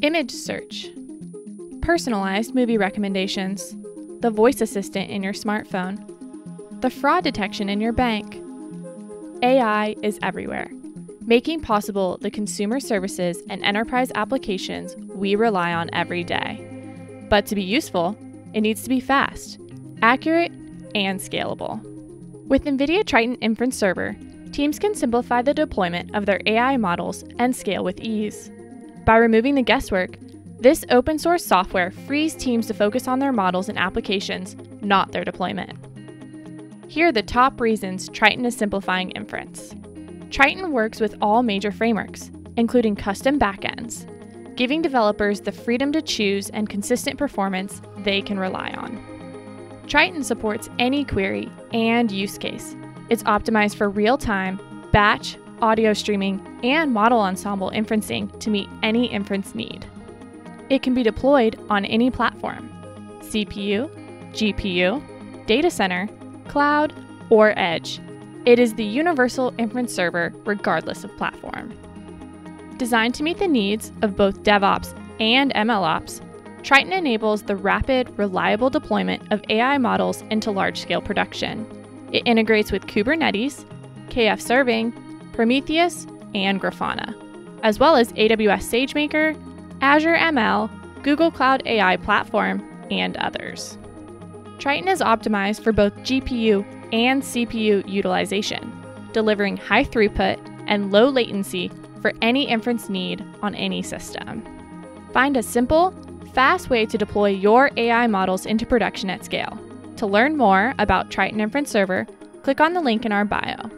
Image search, personalized movie recommendations, the voice assistant in your smartphone, the fraud detection in your bank. AI is everywhere, making possible the consumer services and enterprise applications we rely on every day. But to be useful, it needs to be fast, accurate, and scalable. With NVIDIA Triton Inference Server, teams can simplify the deployment of their AI models and scale with ease. By removing the guesswork, this open source software frees teams to focus on their models and applications, not their deployment. Here are the top reasons Triton is simplifying inference. Triton works with all major frameworks, including custom backends, giving developers the freedom to choose and consistent performance they can rely on. Triton supports any query and use case. It's optimized for real time, batch, audio streaming, and model ensemble inferencing to meet any inference need. It can be deployed on any platform CPU, GPU, data center, cloud, or edge. It is the universal inference server regardless of platform. Designed to meet the needs of both DevOps and MLOps, Triton enables the rapid, reliable deployment of AI models into large scale production. It integrates with Kubernetes, KF Serving, Prometheus, and Grafana, as well as AWS SageMaker, Azure ML, Google Cloud AI Platform, and others. Triton is optimized for both GPU and CPU utilization, delivering high throughput and low latency for any inference need on any system. Find a simple, fast way to deploy your AI models into production at scale. To learn more about Triton Inference Server, click on the link in our bio.